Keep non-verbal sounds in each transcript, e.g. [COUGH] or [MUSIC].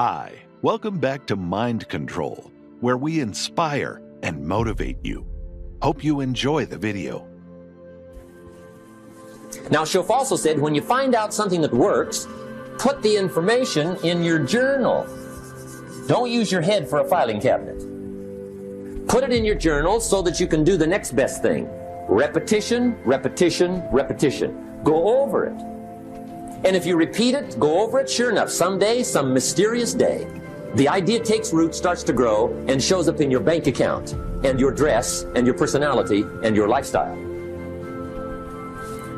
Hi, welcome back to Mind Control, where we inspire and motivate you. Hope you enjoy the video. Now, Shoaff also said when you find out something that works, put the information in your journal. Don't use your head for a filing cabinet. Put it in your journal so that you can do the next best thing. Repetition, repetition, repetition. Go over it. And if you repeat it, go over it, sure enough, someday, some mysterious day, the idea takes root, starts to grow, and shows up in your bank account, and your dress, and your personality, and your lifestyle.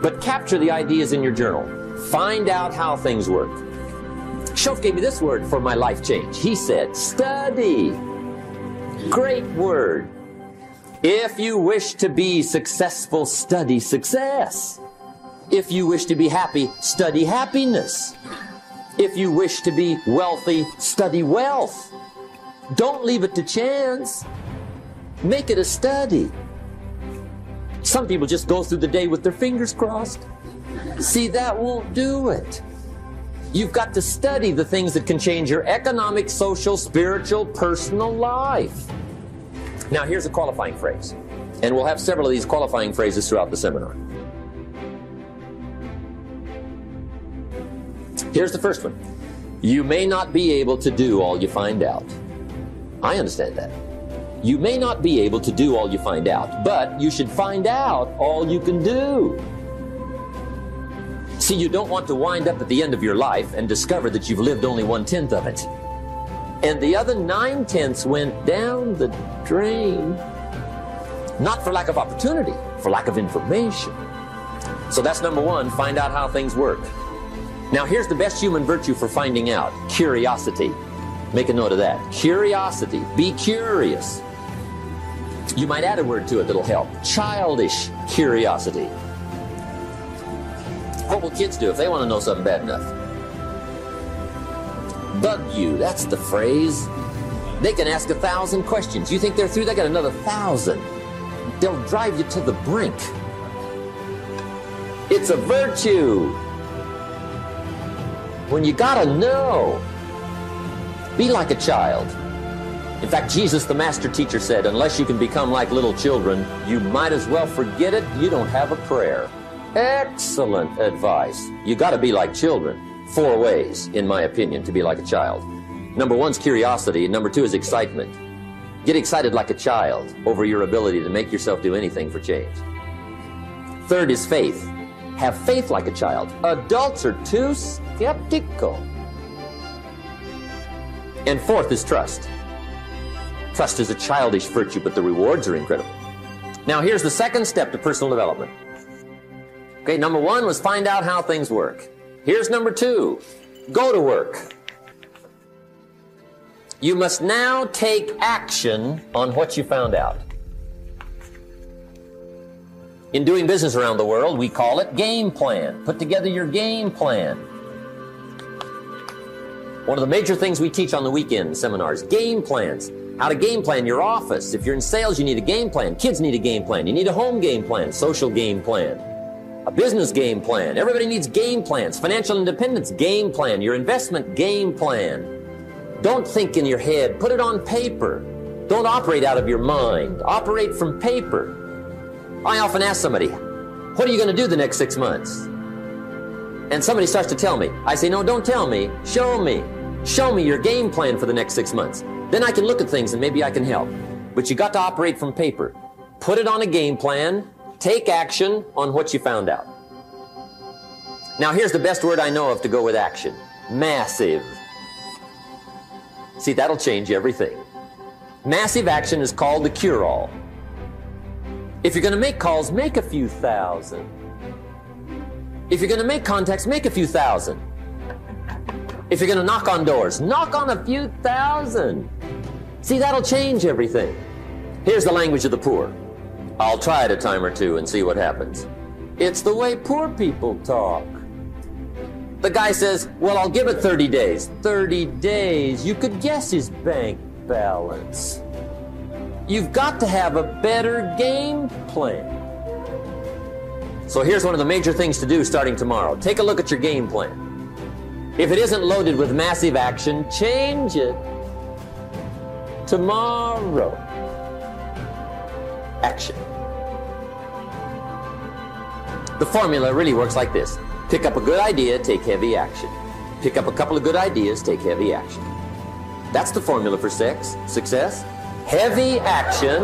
But capture the ideas in your journal. Find out how things work. Shoaff gave me this word for my life change. He said, study. Great word. If you wish to be successful, study success. If you wish to be happy, study happiness. If you wish to be wealthy, study wealth. Don't leave it to chance. Make it a study. Some people just go through the day with their fingers crossed. See, that won't do it. You've got to study the things that can change your economic, social, spiritual, personal life. Now, here's a qualifying phrase, and we'll have several of these qualifying phrases throughout the seminar. Here's the first one You may not be able to do all you find out. I understand that. You may not be able to do all you find out, but you should find out all you can do. See, you don't want to wind up at the end of your life and discover that you've lived only one tenth of it. And the other nine tenths went down the drain. Not for lack of opportunity, for lack of information. So that's number one find out how things work. Now, here's the best human virtue for finding out curiosity. Make a note of that. Curiosity. Be curious. You might add a word to it that'll help. Childish curiosity. What will kids do if they want to know something bad enough? Bug you, that's the phrase. They can ask a thousand questions. You think they're through? They got another thousand. They'll drive you to the brink. It's a virtue. When you gotta know, be like a child. In fact, Jesus, the master teacher, said, unless you can become like little children, you might as well forget it. You don't have a prayer. Excellent advice. You got to be like children. Four ways, in my opinion, to be like a child. Number one's curiosity, and number two is excitement. Get excited like a child over your ability to make yourself do anything for change. Third is faith. Have faith like a child. Adults are too skeptical. And fourth is trust. Trust is a childish virtue, but the rewards are incredible. Now, here's the second step to personal development. Okay, number one was find out how things work. Here's number two go to work. You must now take action on what you found out. In doing business around the world, we call it game plan. Put together your game plan. One of the major things we teach on the weekend seminars, game plans. How to game plan your office. If you're in sales, you need a game plan. Kids need a game plan. You need a home game plan, social game plan, a business game plan. Everybody needs game plans. Financial independence, game plan. Your investment, game plan. Don't think in your head. Put it on paper. Don't operate out of your mind. Operate from paper. I often ask somebody, what are you going to do the next six months? And somebody starts to tell me. I say, no, don't tell me. Show me. Show me your game plan for the next six months. Then I can look at things and maybe I can help. But you got to operate from paper. Put it on a game plan. Take action on what you found out. Now here's the best word I know of to go with action. Massive. See, that'll change everything. Massive action is called the cure-all. If you're going to make calls, make a few thousand. If you're going to make contacts, make a few thousand. If you're going to knock on doors, knock on a few thousand. See, that'll change everything. Here's the language of the poor. I'll try it a time or two and see what happens. It's the way poor people talk. The guy says, Well, I'll give it 30 days. 30 days? You could guess his bank balance. You've got to have a better game plan. So here's one of the major things to do starting tomorrow. Take a look at your game plan. If it isn't loaded with massive action, change it. Tomorrow. Action. The formula really works like this. Pick up a good idea, take heavy action. Pick up a couple of good ideas, take heavy action. That's the formula for sex, success. Heavy action.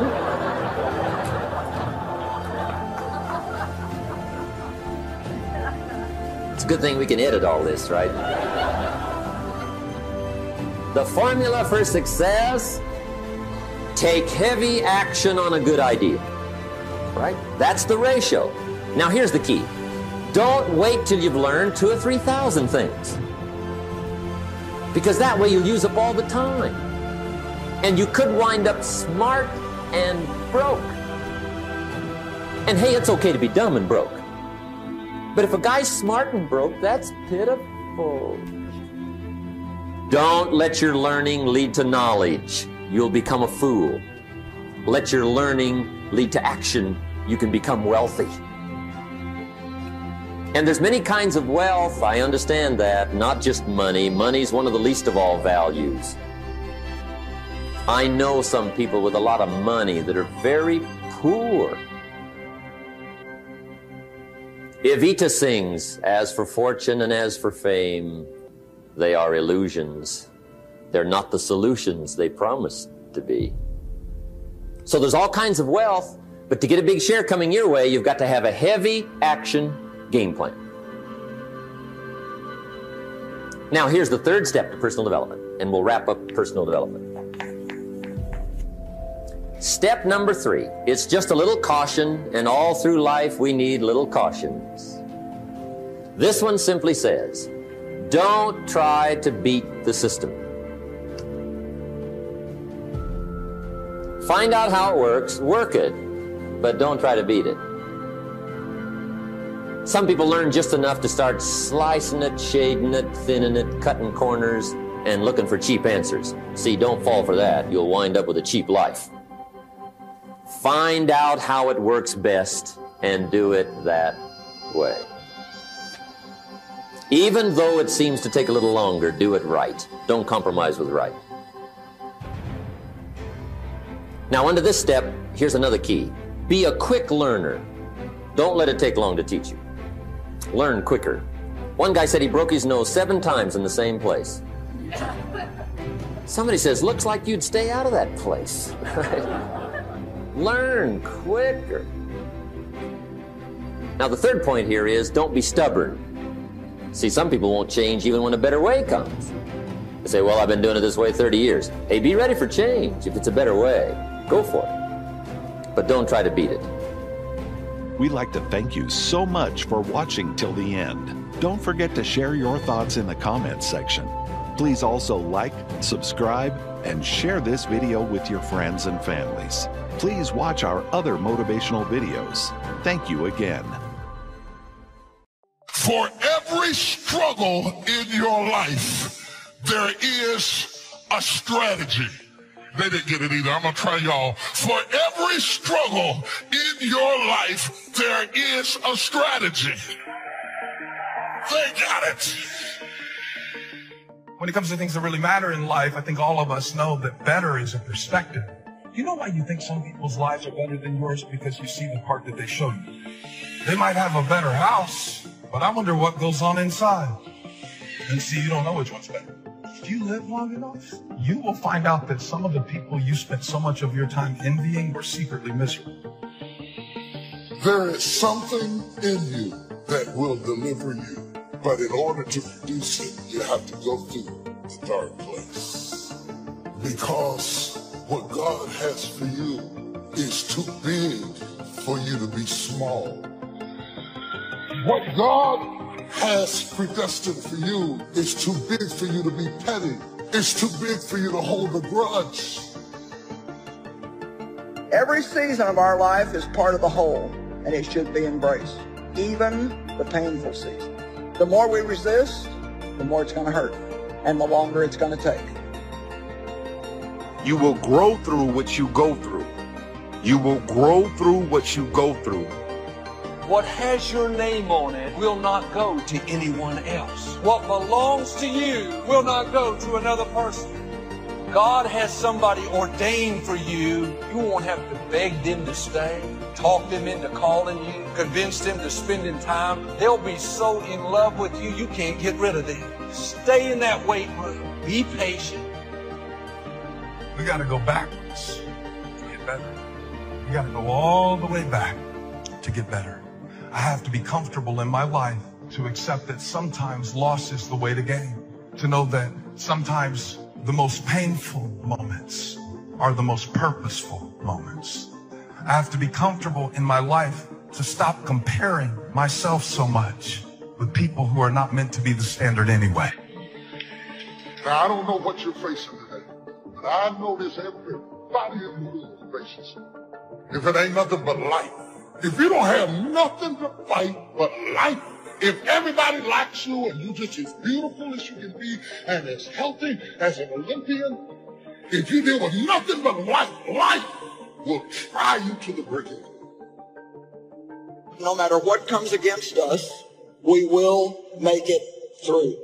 It's a good thing we can edit all this, right? The formula for success take heavy action on a good idea. Right? That's the ratio. Now, here's the key don't wait till you've learned two or three thousand things. Because that way you'll use up all the time. And you could wind up smart and broke. And hey, it's okay to be dumb and broke. But if a guy's smart and broke, that's pitiful. Don't let your learning lead to knowledge. You'll become a fool. Let your learning lead to action. You can become wealthy. And there's many kinds of wealth. I understand that. Not just money. Money's one of the least of all values. I know some people with a lot of money that are very poor. Evita sings, As for fortune and as for fame, they are illusions. They're not the solutions they promise to be. So there's all kinds of wealth, but to get a big share coming your way, you've got to have a heavy action game plan. Now, here's the third step to personal development, and we'll wrap up personal development. Step number three it's just a little caution, and all through life we need little cautions. This one simply says don't try to beat the system. Find out how it works, work it, but don't try to beat it. Some people learn just enough to start slicing it, shading it, thinning it, cutting corners, and looking for cheap answers. See, don't fall for that. You'll wind up with a cheap life. Find out how it works best and do it that way. Even though it seems to take a little longer, do it right. Don't compromise with right. Now, under this step, here's another key be a quick learner. Don't let it take long to teach you learn quicker. One guy said he broke his nose seven times in the same place. [LAUGHS] Somebody says, looks like you'd stay out of that place. [LAUGHS] learn quicker. Now, the third point here is don't be stubborn. See, some people won't change even when a better way comes. They say, well, I've been doing it this way 30 years. Hey, be ready for change. If it's a better way, go for it. But don't try to beat it. We'd like to thank you so much for watching till the end. Don't forget to share your thoughts in the comments section. Please also like, subscribe, and share this video with your friends and families. Please watch our other motivational videos. Thank you again. For every struggle in your life, there is a strategy. They didn't get it either. I'm going to try y'all. For every struggle in your life, there is a strategy. They got it. When it comes to things that really matter in life, I think all of us know that better is a perspective. You know why you think some people's lives are better than yours? Because you see the part that they show you. They might have a better house, but I wonder what goes on inside. And see, you don't know which one's better if you live long enough, you will find out that some of the people you spent so much of your time envying were secretly miserable. There is something in you that will deliver you, but in order to produce it, you have to go through the dark place. Because what God has for you is too big for you to be small. What God has predestined for you is too big for you to be petty. It's too big for you to hold a grudge. Every season of our life is part of the whole, and it should be embraced, even the painful season. The more we resist, the more it's going to hurt, and the longer it's going to take. You will grow through what you go through. You will grow through what you go through. What has your name on it will not go to anyone else. What belongs to you will not go to another person. God has somebody ordained for you. You won't have to beg them to stay, talk them into calling you, convince them to spending time. They'll be so in love with you, you can't get rid of them. Stay in that weight room. Be patient. We got to go backwards to get better. We got to go all the way back to get better. I have to be comfortable in my life to accept that sometimes loss is the way to gain. To know that sometimes the most painful moments are the most purposeful moments. I have to be comfortable in my life to stop comparing myself so much with people who are not meant to be the standard anyway. Now, I don't know what you're facing but I know this everybody in the room faces. If it ain't nothing but life, if you don't have nothing to fight but life, if everybody likes you and you're just as beautiful as you can be and as healthy as an Olympian, if you deal with nothing but life, life will try you to the break of No matter what comes against us, we will make it through.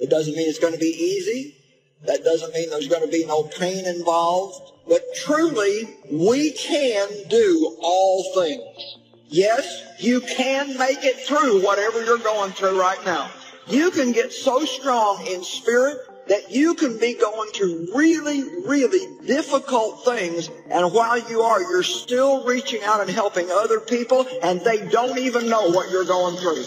It doesn't mean it's going to be easy. That doesn't mean there's going to be no pain involved. But truly, we can do all things. Yes, you can make it through whatever you're going through right now. You can get so strong in spirit that you can be going through really, really difficult things, and while you are, you're still reaching out and helping other people, and they don't even know what you're going through.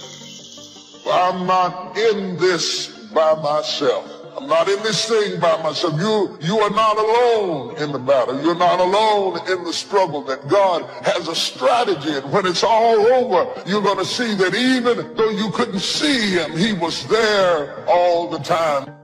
I'm not in this by myself. I'm not in this thing by myself. You, you are not alone in the battle. You're not alone in the struggle that God has a strategy. And when it's all over, you're going to see that even though you couldn't see him, he was there all the time.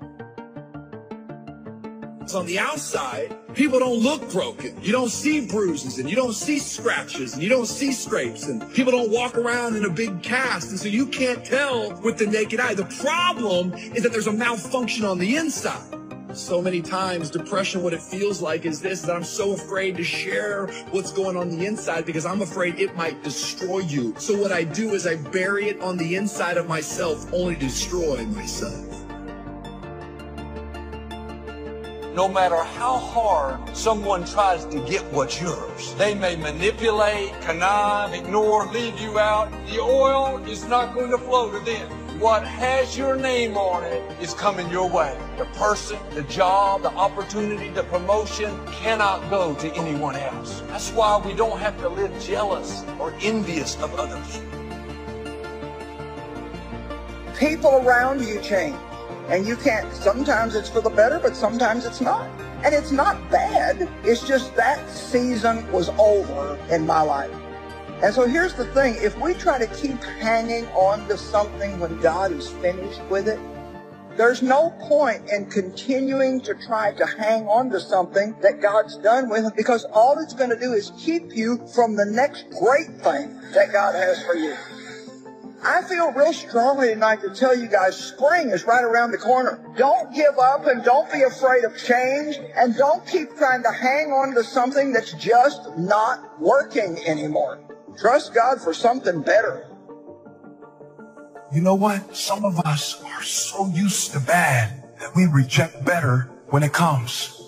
On the outside, people don't look broken. You don't see bruises and you don't see scratches and you don't see scrapes and people don't walk around in a big cast. And so you can't tell with the naked eye. The problem is that there's a malfunction on the inside. So many times, depression, what it feels like is this, that I'm so afraid to share what's going on the inside because I'm afraid it might destroy you. So what I do is I bury it on the inside of myself, only to destroy myself. No matter how hard someone tries to get what's yours, they may manipulate, connive, ignore, leave you out. The oil is not going to flow to them. What has your name on it is coming your way. The person, the job, the opportunity, the promotion cannot go to anyone else. That's why we don't have to live jealous or envious of other people. People around you change. And you can't, sometimes it's for the better, but sometimes it's not. And it's not bad. It's just that season was over in my life. And so here's the thing. If we try to keep hanging on to something when God is finished with it, there's no point in continuing to try to hang on to something that God's done with because all it's going to do is keep you from the next great thing that God has for you. I feel real strongly tonight to tell you guys spring is right around the corner. Don't give up and don't be afraid of change and don't keep trying to hang on to something that's just not working anymore. Trust God for something better. You know what? Some of us are so used to bad that we reject better when it comes.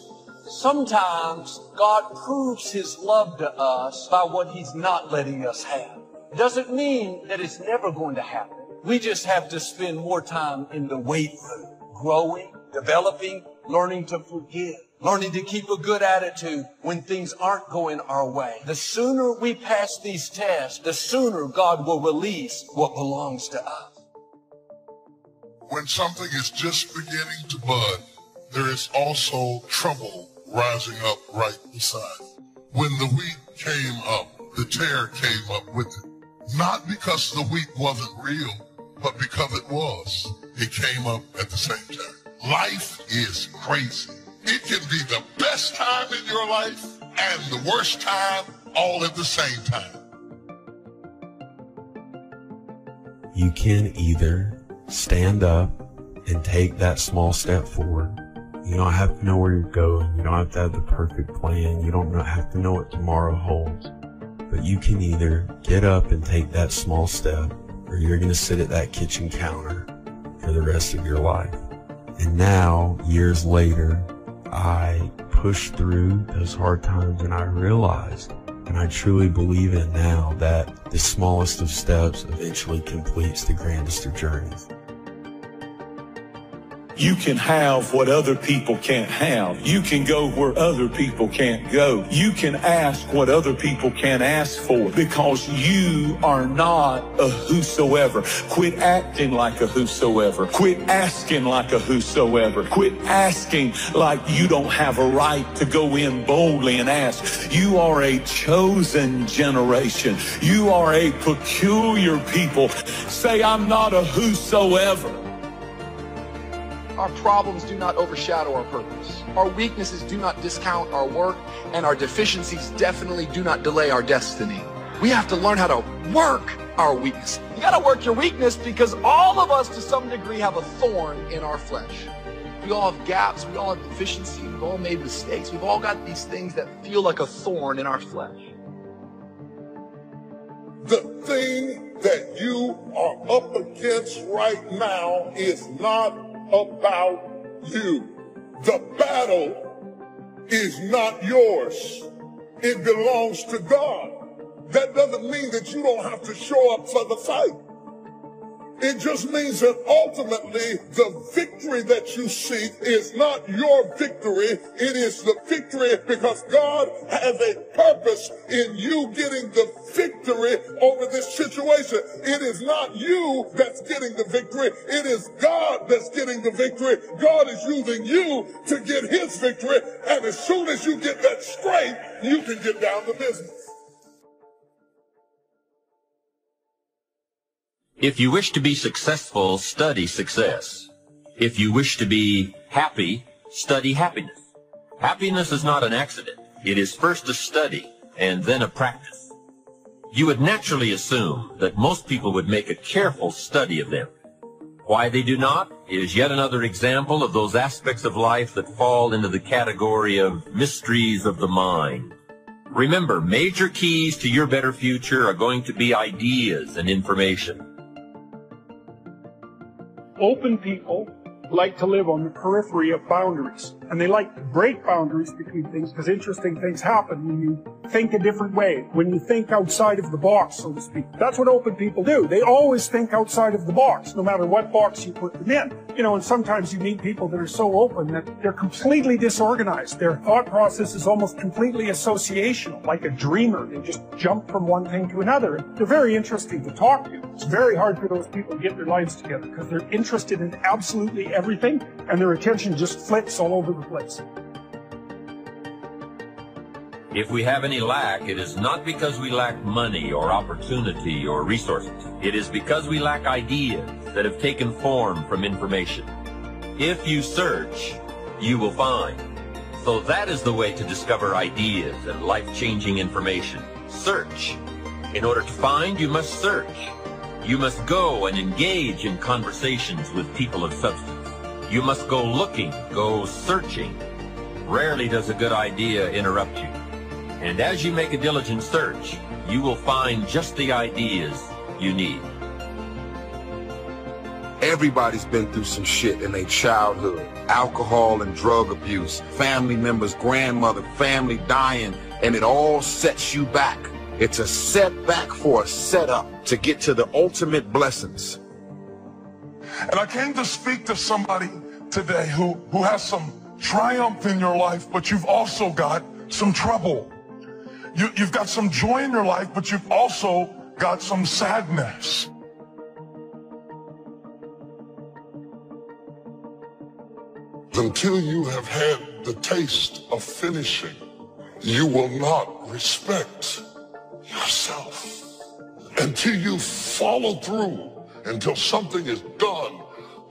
Sometimes God proves his love to us by what he's not letting us have. Doesn't mean that it's never going to happen. We just have to spend more time in the weight room, growing, developing, learning to forgive, learning to keep a good attitude when things aren't going our way. The sooner we pass these tests, the sooner God will release what belongs to us. When something is just beginning to bud, there is also trouble rising up right beside. When the wheat came up, the tare came up with it. Not because the wheat wasn't real, but because it was. It came up at the same time. Life is crazy. It can be the best time in your life and the worst time all at the same time. You can either stand up and take that small step forward. You don't have to know where you're going. You don't have to have the perfect plan. You don't have to know what tomorrow holds. But you can either get up and take that small step, or you're going to sit at that kitchen counter for the rest of your life. And now, years later, I pushed through those hard times and I realized, and I truly believe in now, that the smallest of steps eventually completes the grandest of journeys. You can have what other people can't have. You can go where other people can't go. You can ask what other people can't ask for because you are not a whosoever. Quit acting like a whosoever. Quit asking like a whosoever. Quit asking like you don't have a right to go in boldly and ask. You are a chosen generation. You are a peculiar people. Say, I'm not a whosoever. Our problems do not overshadow our purpose. Our weaknesses do not discount our work, and our deficiencies definitely do not delay our destiny. We have to learn how to work our weakness. You got to work your weakness because all of us, to some degree, have a thorn in our flesh. We all have gaps. We all have deficiencies. We've all made mistakes. We've all got these things that feel like a thorn in our flesh. The thing that you are up against right now is not about you. The battle is not yours. It belongs to God. That doesn't mean that you don't have to show up for the fight. It just means that ultimately the victory that you seek is not your victory. It is the victory because God has a purpose in you getting the victory over this situation. It is not you that's getting the victory. It is God that's getting the victory. God is using you to get his victory. And as soon as you get that straight, you can get down to business. If you wish to be successful, study success. If you wish to be happy, study happiness. Happiness is not an accident. It is first a study and then a practice. You would naturally assume that most people would make a careful study of them. Why they do not is yet another example of those aspects of life that fall into the category of mysteries of the mind. Remember, major keys to your better future are going to be ideas and information. Open people like to live on the periphery of boundaries. And they like to break boundaries between things because interesting things happen when you think a different way, when you think outside of the box, so to speak. That's what open people do. They always think outside of the box, no matter what box you put them in. You know, and sometimes you meet people that are so open that they're completely disorganized. Their thought process is almost completely associational, like a dreamer. They just jump from one thing to another. They're very interesting to talk to. It's very hard for those people to get their lives together because they're interested in absolutely everything and their attention just flits all over the place. If we have any lack, it is not because we lack money or opportunity or resources. It is because we lack ideas that have taken form from information. If you search, you will find. So that is the way to discover ideas and life-changing information. Search. In order to find, you must search. You must go and engage in conversations with people of substance. You must go looking, go searching. Rarely does a good idea interrupt you. And as you make a diligent search, you will find just the ideas you need. Everybody's been through some shit in their childhood. Alcohol and drug abuse, family members, grandmother, family dying, and it all sets you back. It's a setback for a setup to get to the ultimate blessings. And I came to speak to somebody today who, who has some triumph in your life, but you've also got some trouble. You, you've got some joy in your life, but you've also got some sadness. Until you have had the taste of finishing, you will not respect yourself. Until you follow through, until something is done,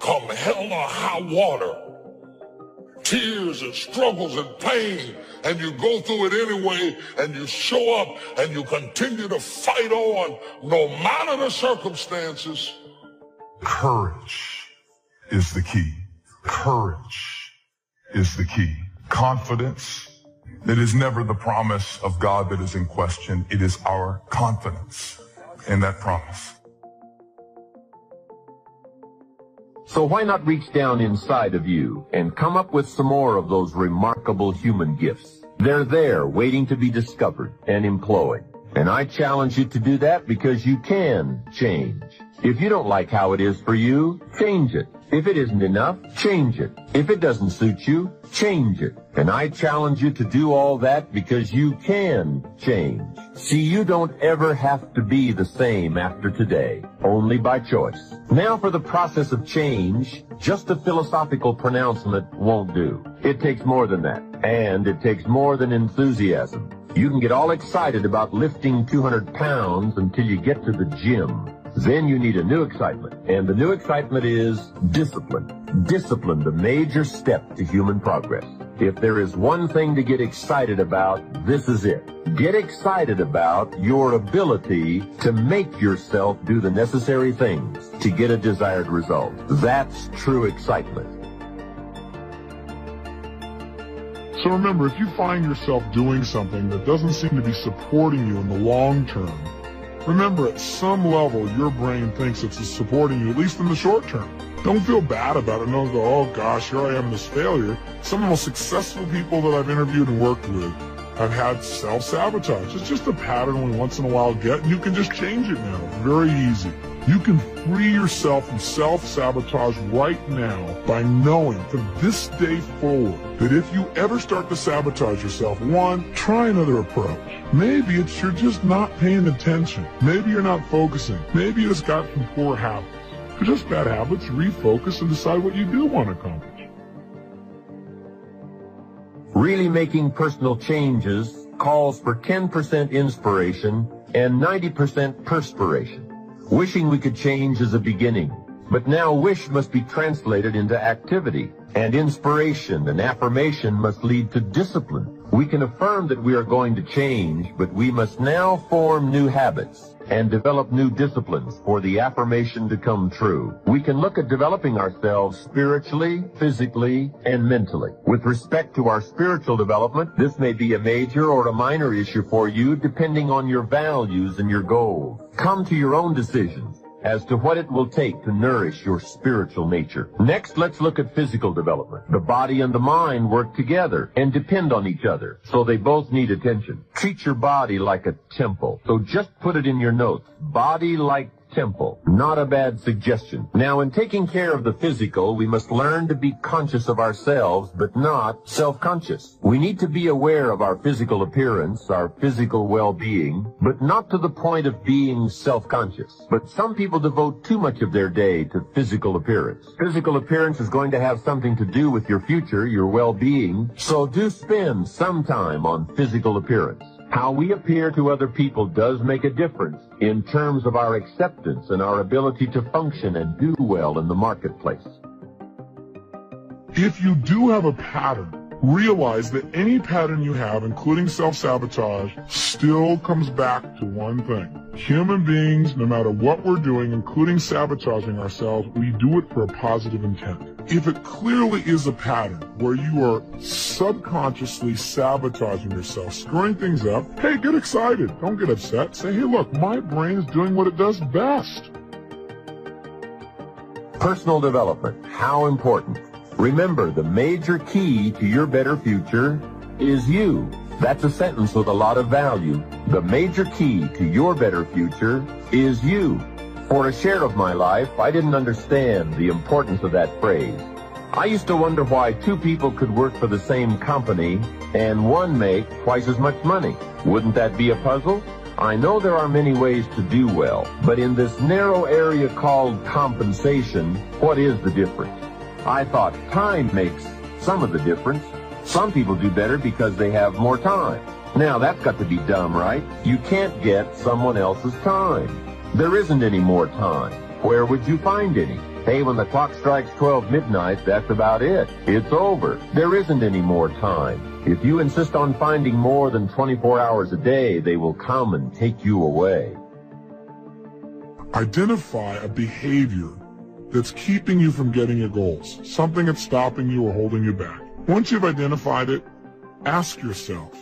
come hell or high water, tears and struggles and pain, and you go through it anyway, and you show up and you continue to fight on no matter the circumstances. Courage is the key. Courage is the key. Confidence It is never the promise of God that is in question. It is our confidence in that promise. So why not reach down inside of you and come up with some more of those remarkable human gifts? They're there waiting to be discovered and employed. And I challenge you to do that because you can change. If you don't like how it is for you, change it. If it isn't enough, change it. If it doesn't suit you, change it. And I challenge you to do all that because you can change. See, you don't ever have to be the same after today, only by choice. Now for the process of change, just a philosophical pronouncement won't do. It takes more than that. And it takes more than enthusiasm. You can get all excited about lifting 200 pounds until you get to the gym. Then you need a new excitement. And the new excitement is discipline. Discipline, the major step to human progress. If there is one thing to get excited about, this is it. Get excited about your ability to make yourself do the necessary things to get a desired result. That's true excitement. So remember, if you find yourself doing something that doesn't seem to be supporting you in the long term, remember at some level your brain thinks it's supporting you, at least in the short term. Don't feel bad about it. Don't go, oh gosh, here I am, this failure. Some of the most successful people that I've interviewed and worked with have had self-sabotage. It's just a pattern we once in a while get, and you can just change it now. Very easy. You can free yourself from self-sabotage right now by knowing from this day forward that if you ever start to sabotage yourself, one, try another approach. Maybe it's you're just not paying attention. Maybe you're not focusing. Maybe you just got some poor habits. Just bad habits, refocus and decide what you do want to accomplish. Really making personal changes calls for 10% inspiration and 90% perspiration. Wishing we could change is a beginning, but now wish must be translated into activity, and inspiration and affirmation must lead to discipline. We can affirm that we are going to change, but we must now form new habits and develop new disciplines for the affirmation to come true. We can look at developing ourselves spiritually, physically, and mentally. With respect to our spiritual development, this may be a major or a minor issue for you depending on your values and your goals. Come to your own decisions as to what it will take to nourish your spiritual nature. Next, let's look at physical development. The body and the mind work together and depend on each other, so they both need attention. Treat your body like a temple. So just put it in your notes. Body like temple. Not a bad suggestion. Now, in taking care of the physical, we must learn to be conscious of ourselves, but not self-conscious. We need to be aware of our physical appearance, our physical well-being, but not to the point of being self-conscious. But some people devote too much of their day to physical appearance. Physical appearance is going to have something to do with your future, your well-being, so do spend some time on physical appearance. How we appear to other people does make a difference in terms of our acceptance and our ability to function and do well in the marketplace. If you do have a pattern, realize that any pattern you have, including self-sabotage, still comes back to one thing. Human beings, no matter what we're doing, including sabotaging ourselves, we do it for a positive intent. If it clearly is a pattern where you are subconsciously sabotaging yourself, screwing things up, hey, get excited. Don't get upset. Say, hey, look, my brain is doing what it does best. Personal development, how important. Remember, the major key to your better future is you. That's a sentence with a lot of value. The major key to your better future is you. For a share of my life, I didn't understand the importance of that phrase. I used to wonder why two people could work for the same company and one make twice as much money. Wouldn't that be a puzzle? I know there are many ways to do well, but in this narrow area called compensation, what is the difference? I thought time makes some of the difference. Some people do better because they have more time. Now that's got to be dumb, right? You can't get someone else's time. There isn't any more time. Where would you find any? Hey, when the clock strikes 12 midnight, that's about it. It's over. There isn't any more time. If you insist on finding more than 24 hours a day, they will come and take you away. Identify a behavior that's keeping you from getting your goals, something that's stopping you or holding you back. Once you've identified it, Ask yourself,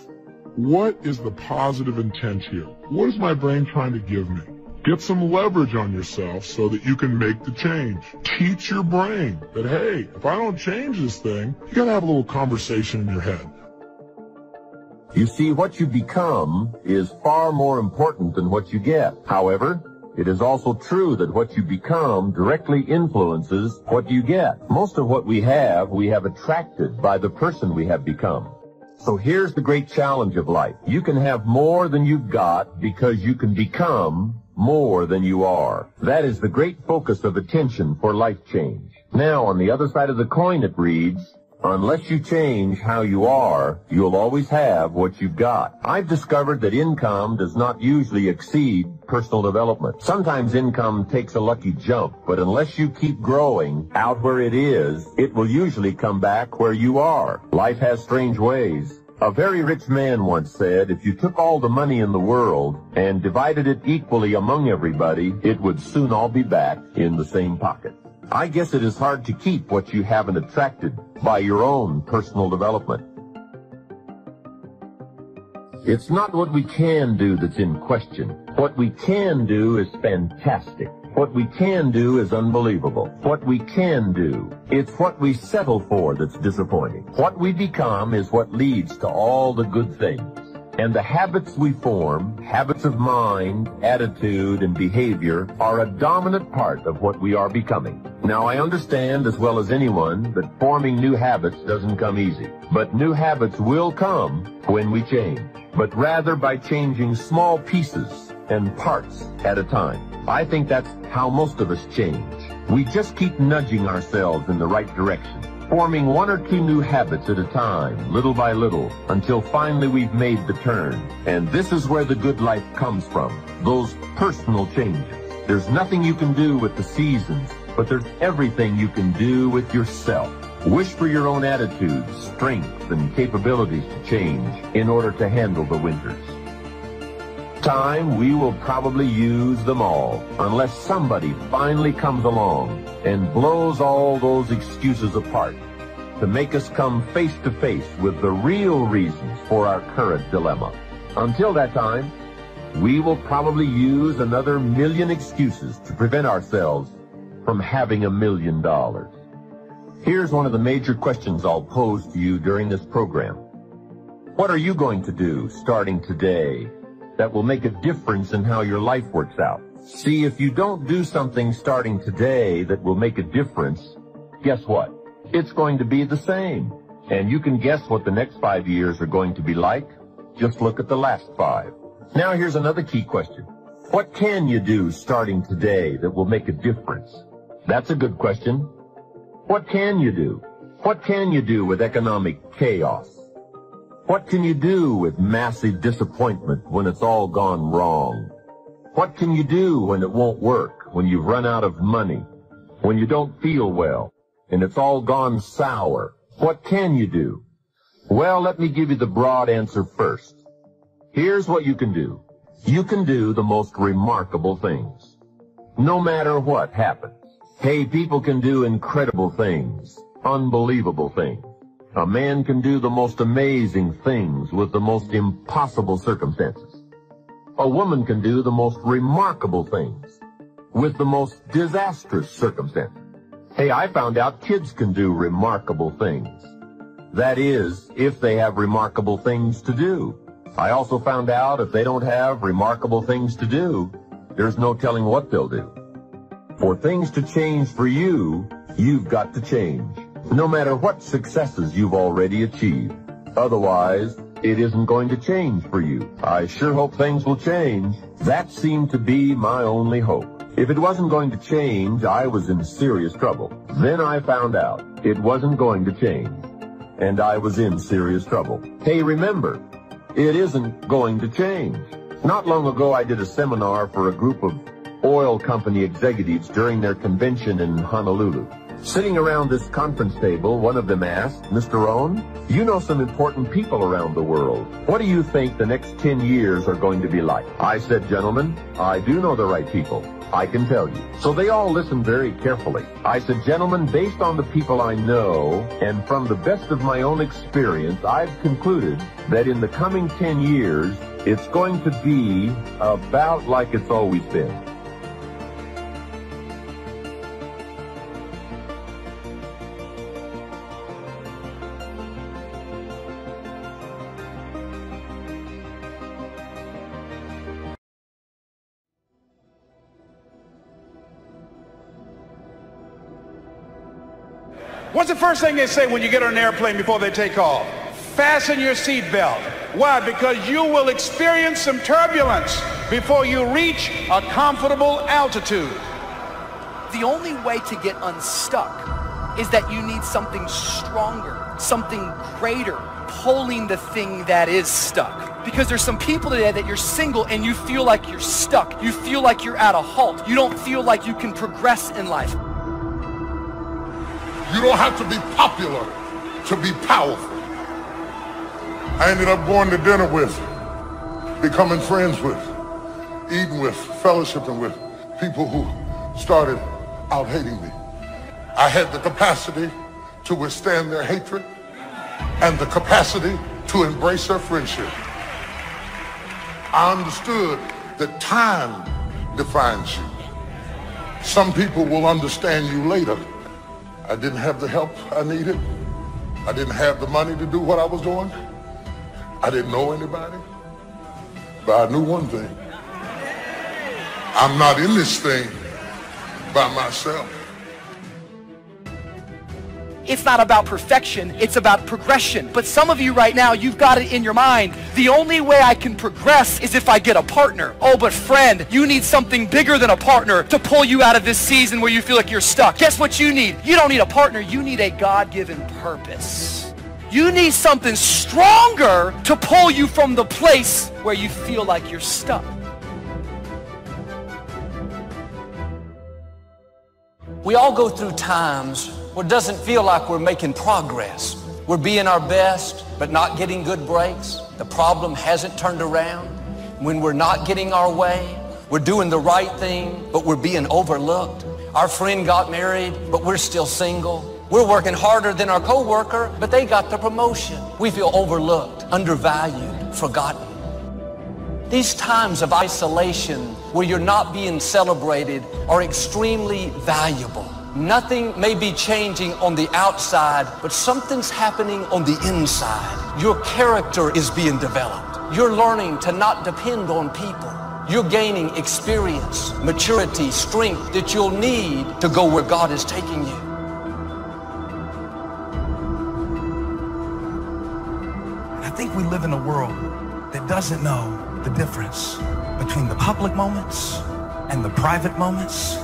what is the positive intent here? What is my brain trying to give me? Get some leverage on yourself so that you can make the change. Teach your brain that, hey, if I don't change this thing, you gotta have a little conversation in your head. You see, what you become is far more important than what you get. However, it is also true that what you become directly influences what you get. Most of what we have, we have attracted by the person we have become. So here's the great challenge of life. You can have more than you've got because you can become more than you are. That is the great focus of attention for life change. Now, on the other side of the coin, it reads, Unless you change how you are, you'll always have what you've got. I've discovered that income does not usually exceed personal development. Sometimes income takes a lucky jump, but unless you keep growing out where it is, it will usually come back where you are. Life has strange ways. A very rich man once said, if you took all the money in the world and divided it equally among everybody, it would soon all be back in the same pocket. I guess it is hard to keep what you haven't attracted by your own personal development. It's not what we can do that's in question. What we can do is fantastic. What we can do is unbelievable. What we can do, it's what we settle for that's disappointing. What we become is what leads to all the good things. And the habits we form, habits of mind, attitude, and behavior, are a dominant part of what we are becoming. Now, I understand as well as anyone that forming new habits doesn't come easy. But new habits will come when we change. But rather by changing small pieces and parts at a time. I think that's how most of us change. We just keep nudging ourselves in the right direction forming one or two new habits at a time, little by little, until finally we've made the turn. And this is where the good life comes from, those personal changes. There's nothing you can do with the seasons, but there's everything you can do with yourself. Wish for your own attitudes, strength, and capabilities to change in order to handle the winters. Time, we will probably use them all, unless somebody finally comes along and blows all those excuses apart to make us come face to face with the real reasons for our current dilemma. Until that time, we will probably use another million excuses to prevent ourselves from having a million dollars. Here's one of the major questions I'll pose to you during this program. What are you going to do starting today that will make a difference in how your life works out? See, if you don't do something starting today that will make a difference, guess what? It's going to be the same. And you can guess what the next five years are going to be like. Just look at the last five. Now here's another key question. What can you do starting today that will make a difference? That's a good question. What can you do? What can you do with economic chaos? What can you do with massive disappointment when it's all gone wrong? What can you do when it won't work, when you've run out of money, when you don't feel well, and it's all gone sour? What can you do? Well, let me give you the broad answer first. Here's what you can do. You can do the most remarkable things. No matter what happens. Hey, people can do incredible things, unbelievable things. A man can do the most amazing things with the most impossible circumstances. A woman can do the most remarkable things with the most disastrous circumstances. Hey, I found out kids can do remarkable things. That is, if they have remarkable things to do. I also found out if they don't have remarkable things to do, there's no telling what they'll do. For things to change for you, you've got to change. No matter what successes you've already achieved. Otherwise, it isn't going to change for you. I sure hope things will change. That seemed to be my only hope. If it wasn't going to change, I was in serious trouble. Then I found out it wasn't going to change. And I was in serious trouble. Hey, remember, it isn't going to change. Not long ago, I did a seminar for a group of oil company executives during their convention in Honolulu. Sitting around this conference table, one of them asked, Mr. Rohn, you know some important people around the world. What do you think the next 10 years are going to be like? I said, gentlemen, I do know the right people. I can tell you. So they all listened very carefully. I said, gentlemen, based on the people I know and from the best of my own experience, I've concluded that in the coming 10 years, it's going to be about like it's always been. What's the first thing they say when you get on an airplane before they take off? Fasten your seatbelt. Why? Because you will experience some turbulence before you reach a comfortable altitude. The only way to get unstuck is that you need something stronger, something greater, pulling the thing that is stuck. Because there's some people today that you're single and you feel like you're stuck. You feel like you're at a halt. You don't feel like you can progress in life. You don't have to be popular to be powerful. I ended up going to dinner with, becoming friends with, eating with, fellowshipping with people who started out hating me. I had the capacity to withstand their hatred and the capacity to embrace their friendship. I understood that time defines you. Some people will understand you later. I didn't have the help I needed. I didn't have the money to do what I was doing. I didn't know anybody. But I knew one thing. I'm not in this thing by myself. It's not about perfection, it's about progression. But some of you right now, you've got it in your mind. The only way I can progress is if I get a partner. Oh, but friend, you need something bigger than a partner to pull you out of this season where you feel like you're stuck. Guess what you need? You don't need a partner, you need a God-given purpose. You need something stronger to pull you from the place where you feel like you're stuck. We all go through times where it doesn't feel like we're making progress. We're being our best, but not getting good breaks. The problem hasn't turned around. When we're not getting our way, we're doing the right thing, but we're being overlooked. Our friend got married, but we're still single. We're working harder than our coworker, but they got the promotion. We feel overlooked, undervalued, forgotten. These times of isolation where you're not being celebrated are extremely valuable. Nothing may be changing on the outside, but something's happening on the inside. Your character is being developed. You're learning to not depend on people. You're gaining experience, maturity, strength that you'll need to go where God is taking you. I think we live in a world that doesn't know the difference between the public moments and the private moments.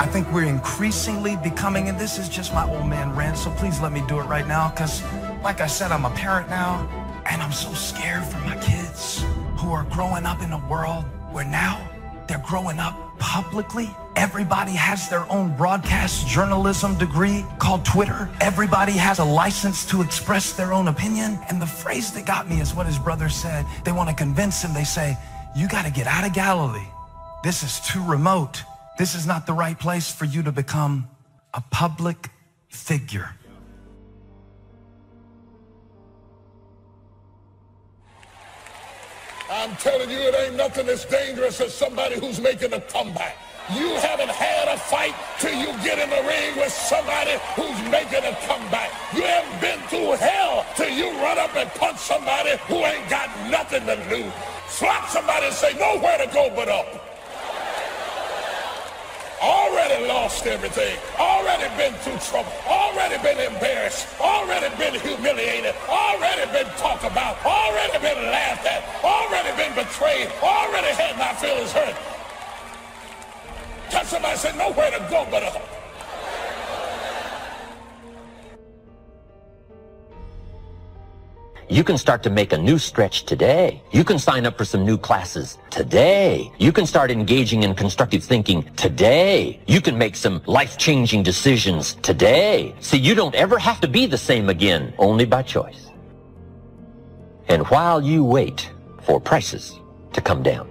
I think we're increasingly becoming, and this is just my old man rant, so please let me do it right now, because like I said, I'm a parent now, and I'm so scared for my kids who are growing up in a world where now they're growing up publicly. Everybody has their own broadcast journalism degree called Twitter. Everybody has a license to express their own opinion. And the phrase that got me is what his brother said. They want to convince him. They say, you got to get out of Galilee. This is too remote. This is not the right place for you to become a public figure. I'm telling you, it ain't nothing as dangerous as somebody who's making a comeback. You haven't had a fight till you get in the ring with somebody who's making a comeback. You haven't been through hell till you run up and punch somebody who ain't got nothing to lose. Slap somebody and say, nowhere to go but up. Already lost everything. Already been through trouble. Already been embarrassed. Already been humiliated. Already been talked about. Already been laughed at. Already been betrayed. Already had my feelings hurt. Tell somebody said nowhere to go but up. You can start to make a new stretch today. You can sign up for some new classes today. You can start engaging in constructive thinking today. You can make some life-changing decisions today. See, you don't ever have to be the same again, only by choice. And while you wait for prices to come down,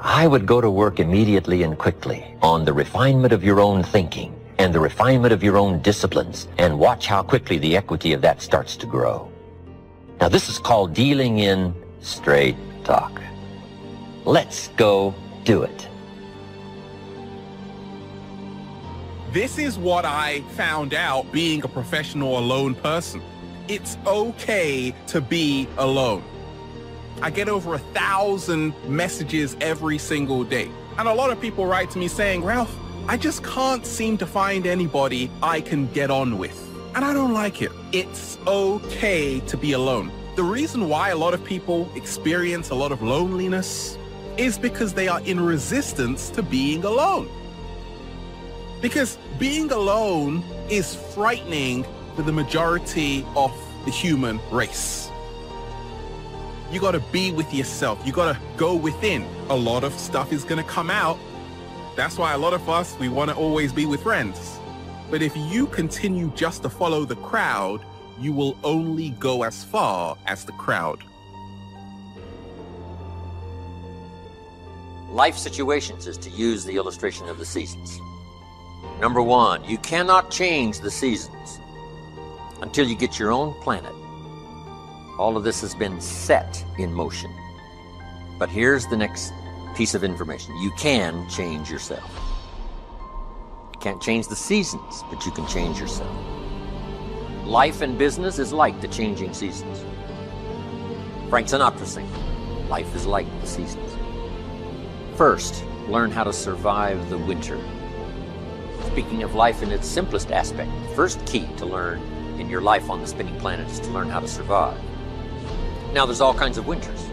I would go to work immediately and quickly on the refinement of your own thinking and the refinement of your own disciplines and watch how quickly the equity of that starts to grow. Now this is called dealing in straight talk. Let's go do it. This is what I found out being a professional alone person. It's okay to be alone. I get over a thousand messages every single day. And a lot of people write to me saying, Ralph, I just can't seem to find anybody I can get on with. And I don't like it. It's okay to be alone. The reason why a lot of people experience a lot of loneliness is because they are in resistance to being alone. Because being alone is frightening for the majority of the human race. You got to be with yourself. You got to go within. A lot of stuff is going to come out. That's why a lot of us, we want to always be with friends. But if you continue just to follow the crowd, you will only go as far as the crowd. Life situations is to use the illustration of the seasons. Number one, you cannot change the seasons until you get your own planet. All of this has been set in motion. But here's the next piece of information. You can change yourself. Can't change the seasons, but you can change yourself. Life and business is like the changing seasons. Frank Sinatra sings, life is like the seasons. First, learn how to survive the winter. Speaking of life in its simplest aspect, the first key to learn in your life on the spinning planet is to learn how to survive. Now, there's all kinds of winters,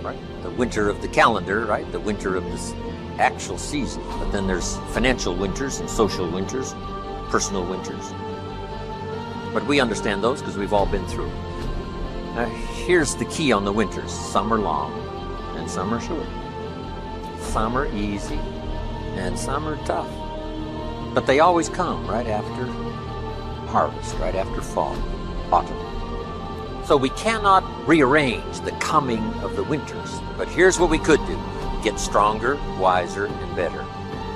right? The winter of the calendar, right? The winter of this actual season. But then there's financial winters and social winters, personal winters. But we understand those because we've all been through. Now, here's the key on the winters some are long and some are short. Some are easy and some are tough. But they always come right after harvest, right after fall, autumn. So we cannot rearrange the coming of the winters. But here's what we could do get stronger, wiser, and better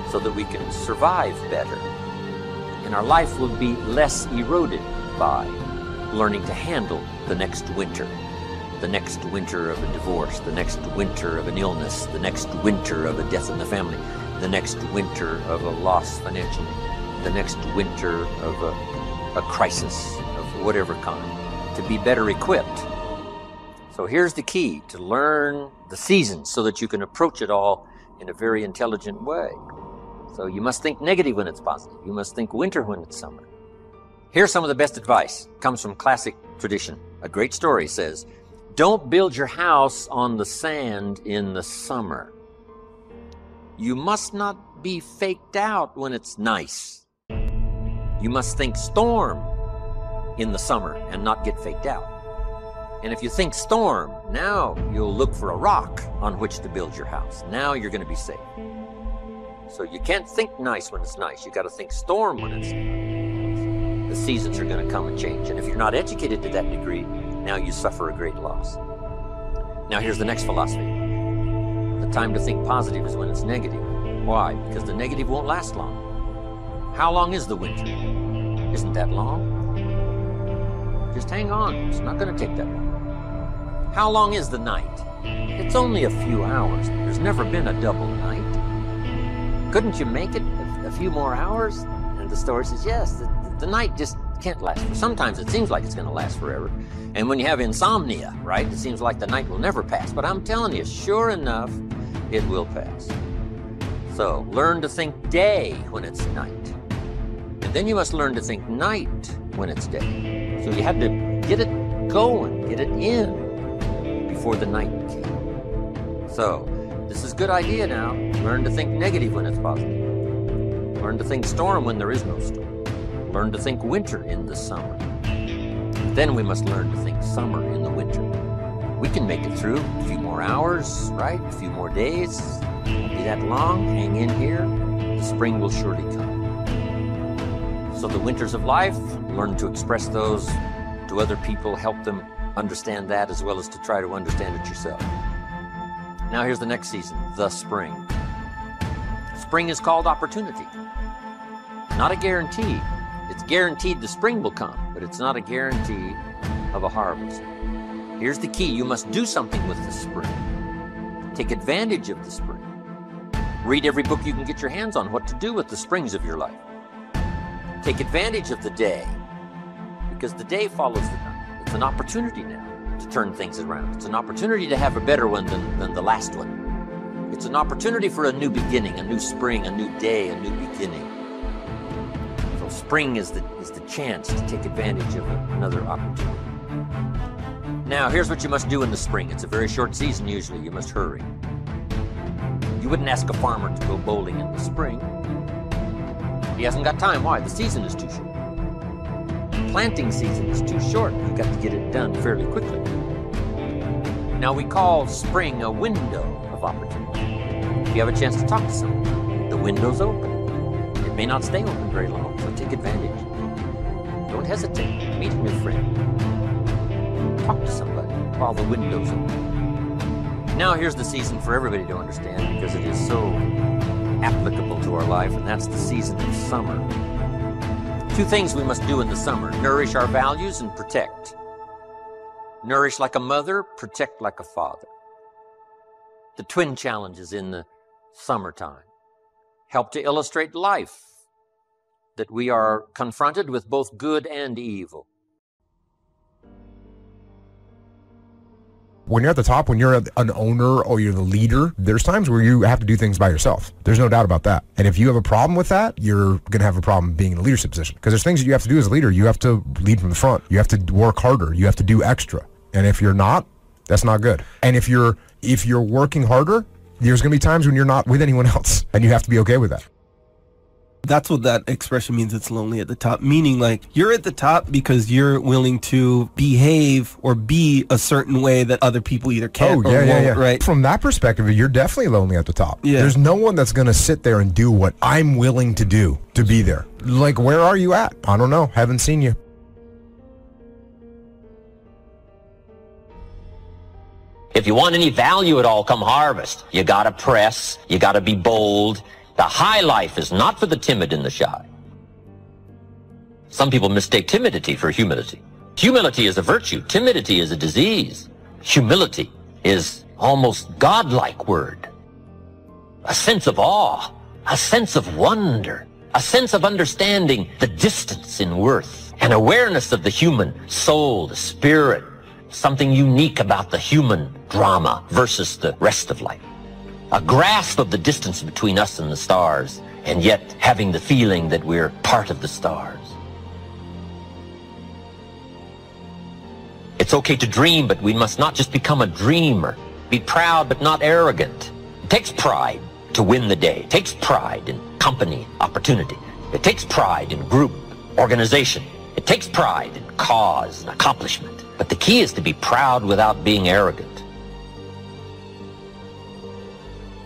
so that we can survive better. And our life will be less eroded by learning to handle the next winter. The next winter of a divorce, the next winter of an illness, the next winter of a death in the family, the next winter of a loss financially, the next winter of a, a crisis of whatever kind to be better equipped. So here's the key to learn the seasons so that you can approach it all in a very intelligent way. So you must think negative when it's positive. You must think winter when it's summer. Here's some of the best advice. It comes from classic tradition. A great story says, "Don't build your house on the sand in the summer. You must not be faked out when it's nice. You must think storm in the summer and not get faked out. And if you think storm, now you'll look for a rock on which to build your house. Now you're going to be safe. So you can't think nice when it's nice. You got to think storm when it's nice. The seasons are going to come and change. And if you're not educated to that degree, now you suffer a great loss. Now here's the next philosophy. The time to think positive is when it's negative. Why? Because the negative won't last long. How long is the winter? Isn't that long? Just hang on. It's not going to take that long. How long is the night? It's only a few hours. There's never been a double night. Couldn't you make it a, few more hours? And the story says, yes, the, the night just can't last. Sometimes it seems like it's going to last forever. And when you have insomnia, right, it seems like the night will never pass. But I'm telling you, sure enough, it will pass. So learn to think day when it's night. And then you must learn to think night when it's day. So you had to get it going, get it in before the night came. So this is a good idea now. Learn to think negative when it's positive. Learn to think storm when there is no storm. Learn to think winter in the summer. Then we must learn to think summer in the winter. We can make it through a few more hours, right? A few more days. Won't be that long. Hang in here. The spring will surely come. So the winters of life, learn to express those to other people, help them understand that as well as to try to understand it yourself. Now here's the next season, the spring. Spring is called opportunity. Not a guarantee. It's guaranteed the spring will come, but it's not a guarantee of a harvest. Here's the key you must do something with the spring. Take advantage of the spring. Read every book you can get your hands on what to do with the springs of your life. Take advantage of the day because the day follows the night. It's an opportunity now to turn things around. It's an opportunity to have a better one than, than the last one. It's an opportunity for a new beginning, a new spring, a new day, a new beginning. So spring is the, is the chance to take advantage of another opportunity. Now, here's what you must do in the spring. It's a very short season usually. You must hurry. You wouldn't ask a farmer to go bowling in the spring. He hasn't got time. Why? The season is too short. Planting season is too short. You've got to get it done fairly quickly. Now, we call spring a window of opportunity. If you have a chance to talk to someone, the window's open. It may not stay open very long, so take advantage. Don't hesitate. Meet a new friend talk to somebody while the window's open. Now, here's the season for everybody to understand because it is so applicable to our life, and that's the season of summer. Two things we must do in the summer nourish our values and protect. Nourish like a mother, protect like a father. The twin challenges in the summertime help to illustrate life that we are confronted with both good and evil. When you're at the top, when you're an owner or you're the leader, there's times where you have to do things by yourself. There's no doubt about that. And if you have a problem with that, you're going to have a problem being in a leadership position because there's things that you have to do as a leader. You have to lead from the front. You have to work harder. You have to do extra. And if you're not, that's not good. And if you're if you're working harder, there's going to be times when you're not with anyone [LAUGHS] else and you have to be okay with that. That's what that expression means. It's lonely at the top, meaning like you're at the top because you're willing to behave or be a certain way that other people either can't oh, yeah, or yeah, won't, yeah. right? From that perspective, you're definitely lonely at the top. Yeah. There's no one that's going to sit there and do what I'm willing to do to be there. Like, where are you at? I don't know. Haven't seen you. If you want any value at all come harvest, you gotta press, you gotta be bold, the high life is not for the timid and the shy. Some people mistake timidity for humility. Humility is a virtue. Timidity is a disease. Humility is almost godlike word. A sense of awe, a sense of wonder, a sense of understanding the distance in worth, an awareness of the human soul, the spirit, something unique about the human drama versus the rest of life a grasp of the distance between us and the stars, and yet having the feeling that we're part of the stars. It's okay to dream, but we must not just become a dreamer. Be proud, but not arrogant. It takes pride to win the day. It takes pride in company, opportunity. It takes pride in group, organization. It takes pride in cause and accomplishment. But the key is to be proud without being arrogant.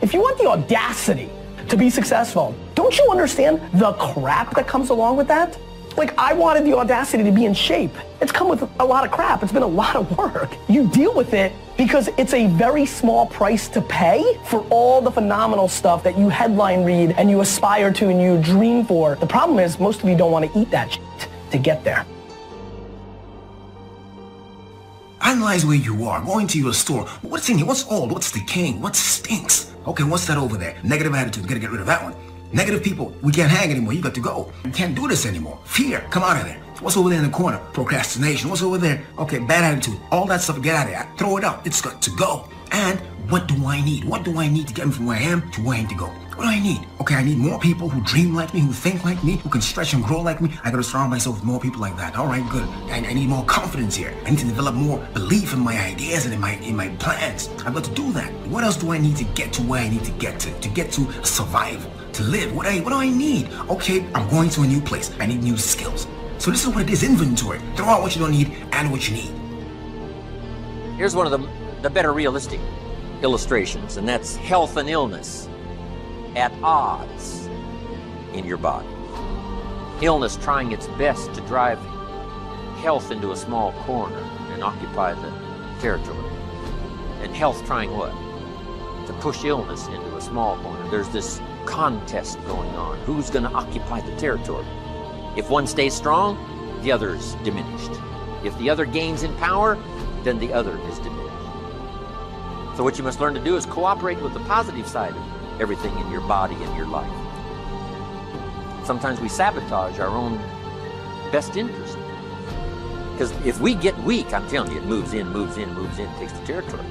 If you want the audacity to be successful, don't you understand the crap that comes along with that? Like, I wanted the audacity to be in shape. It's come with a lot of crap. It's been a lot of work. You deal with it because it's a very small price to pay for all the phenomenal stuff that you headline read and you aspire to and you dream for. The problem is most of you don't want to eat that shit to get there. Analyze where you are. Go into your store. What's in here? What's old? What's decaying? What stinks? Okay, what's that over there? Negative attitude. Gotta get rid of that one. Negative people. We can't hang anymore. You got to go. You can't do this anymore. Fear. Come out of there. What's over there in the corner? Procrastination. What's over there? Okay, bad attitude. All that stuff, get out of there. Throw it out. It's got to go. And what do I need? What do I need to get me from where I am to where I need to go? What do I need? Okay, I need more people who dream like me, who think like me, who can stretch and grow like me. I gotta surround myself with more people like that. All right, good. I, I need more confidence here. I need to develop more belief in my ideas and in my in my plans. I've got to do that. What else do I need to get to where I need to get to? To get to survival, to live. What I what do I need? Okay, I'm going to a new place. I need new skills. So this is what it is, inventory. Throw out what you don't need and what you need. Here's one of the, the better realistic illustrations, and that's health and illness at odds in your body. Illness trying its best to drive health into a small corner and occupy the territory. And health trying what? To push illness into a small corner. There's this contest going on. Who's going to occupy the territory? If one stays strong, the other is diminished. If the other gains in power, then the other is diminished. So what you must learn to do is cooperate with the positive side of everything in your body and your life. Sometimes we sabotage our own best interest. Because if we get weak, I'm telling you, it moves in, moves in, moves in, takes the territory.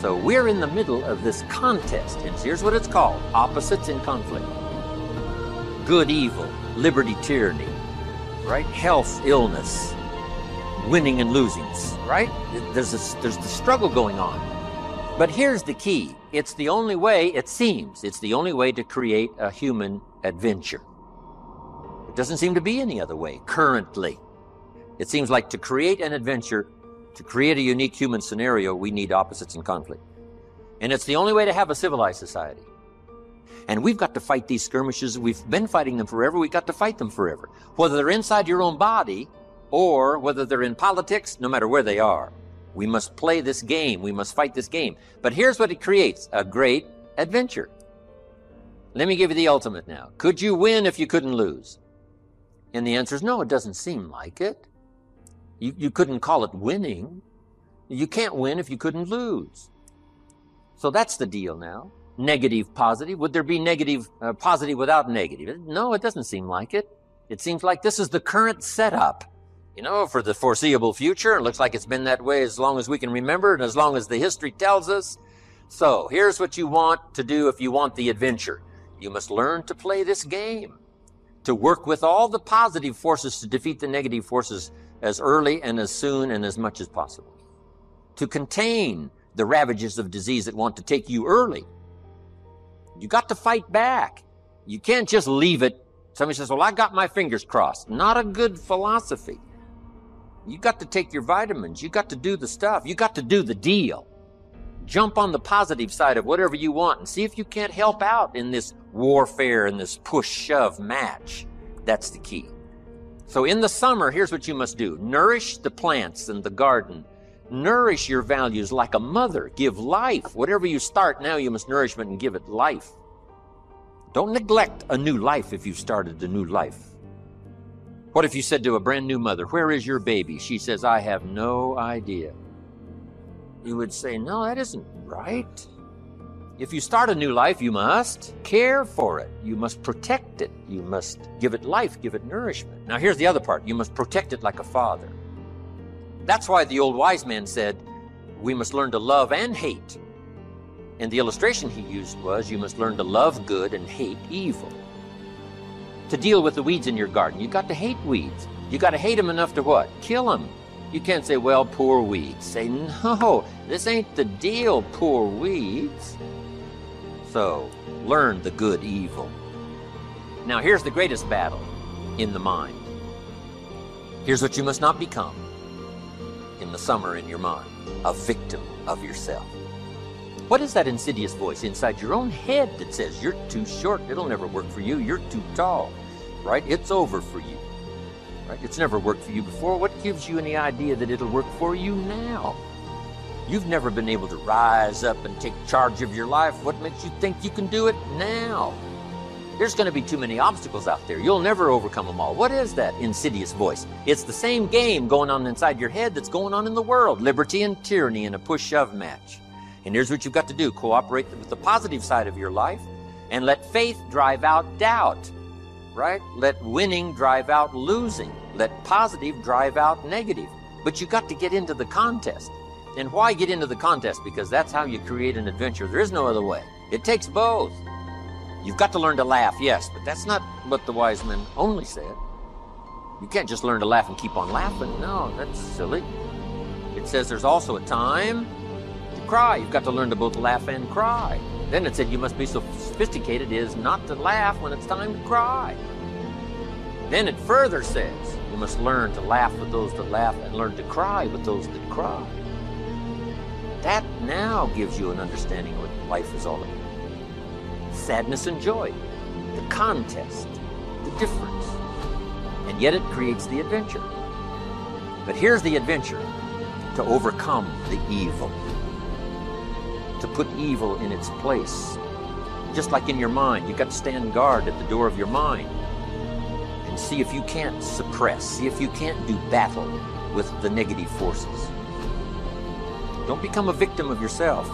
So we're in the middle of this contest, and here's what it's called opposites in conflict good, evil, liberty, tyranny, right? Health, illness, winning and losings, right? There's, this, there's the struggle going on. But here's the key it's the only way, it seems, it's the only way to create a human adventure. It doesn't seem to be any other way currently. It seems like to create an adventure, to create a unique human scenario, we need opposites and conflict. And it's the only way to have a civilized society. And we've got to fight these skirmishes. We've been fighting them forever. We've got to fight them forever. Whether they're inside your own body or whether they're in politics, no matter where they are. We must play this game. We must fight this game. But here's what it creates a great adventure. Let me give you the ultimate now. Could you win if you couldn't lose? And the answer is no, it doesn't seem like it. You, you couldn't call it winning. You can't win if you couldn't lose. So that's the deal now. Negative, positive. Would there be negative, uh, positive without negative? No, it doesn't seem like it. It seems like this is the current setup you know, for the foreseeable future. It looks like it's been that way as long as we can remember and as long as the history tells us. So here's what you want to do if you want the adventure. You must learn to play this game, to work with all the positive forces to defeat the negative forces as early and as soon and as much as possible, to contain the ravages of disease that want to take you early. You got to fight back. You can't just leave it. Somebody says, well, I got my fingers crossed. Not a good philosophy. You got to take your vitamins. You got to do the stuff. You got to do the deal. Jump on the positive side of whatever you want and see if you can't help out in this warfare and this push shove match. That's the key. So in the summer, here's what you must do. Nourish the plants and the garden. Nourish your values like a mother. Give life. Whatever you start now, you must nourishment and give it life. Don't neglect a new life if you've started a new life. What if you said to a brand new mother, Where is your baby? She says, I have no idea. You would say, No, that isn't right. If you start a new life, you must care for it. You must protect it. You must give it life, give it nourishment. Now, here's the other part you must protect it like a father. That's why the old wise man said, We must learn to love and hate. And the illustration he used was, You must learn to love good and hate evil to deal with the weeds in your garden. You got to hate weeds. You got to hate them enough to what? Kill them. You can't say, well, poor weeds. Say, no, this ain't the deal, poor weeds. So, learn the good evil. Now, here's the greatest battle in the mind. Here's what you must not become in the summer in your mind a victim of yourself. What is that insidious voice inside your own head that says, You're too short, it'll never work for you, you're too tall? right? It's over for you, right? It's never worked for you before. What gives you any idea that it'll work for you now? You've never been able to rise up and take charge of your life. What makes you think you can do it now? There's going to be too many obstacles out there. You'll never overcome them all. What is that insidious voice? It's the same game going on inside your head that's going on in the world liberty and tyranny in a push shove match. And here's what you've got to do cooperate with the positive side of your life and let faith drive out doubt right? Let winning drive out losing. Let positive drive out negative. But you've got to get into the contest. And why get into the contest? Because that's how you create an adventure. There is no other way. It takes both. You've got to learn to laugh, yes, but that's not what the wise men only said. You can't just learn to laugh and keep on laughing. No, that's silly. It says there's also a time cry. You've got to learn to both laugh and cry. Then it said you must be so sophisticated as not to laugh when it's time to cry. Then it further says, you must learn to laugh with those that laugh and learn to cry with those that cry. That now gives you an understanding of what life is all about. Sadness and joy, the contest, the difference. And yet it creates the adventure. But here's the adventure to overcome the evil, to put evil in its place. Just like in your mind, you've got to stand guard at the door of your mind and see if you can't suppress, see if you can't do battle with the negative forces. Don't become a victim of yourself.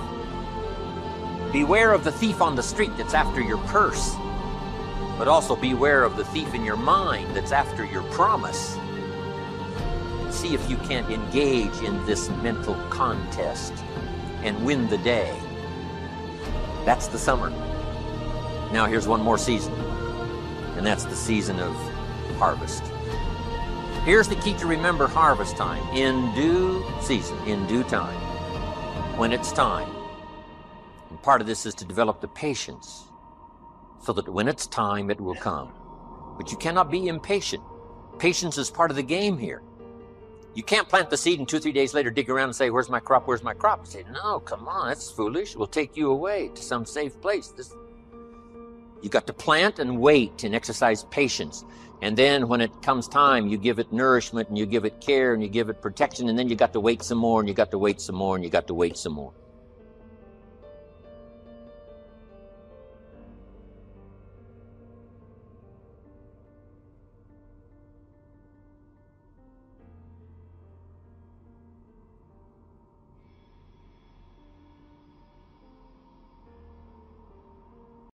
Beware of the thief on the street that's after your purse, but also beware of the thief in your mind that's after your promise. See if you can't engage in this mental contest and win the day. That's the summer. Now here's one more season, and that's the season of harvest. Here's the key to remember harvest time in due season, in due time, when it's time. And part of this is to develop the patience so that when it's time, it will come. But you cannot be impatient. Patience is part of the game here. You can't plant the seed and two, three days later dig around and say, Where's my crop? Where's my crop? You say, No, come on, that's foolish. We'll take you away to some safe place. This... You got to plant and wait and exercise patience. And then when it comes time, you give it nourishment and you give it care and you give it protection. And then you got to wait some more and you got to wait some more and you got to wait some more.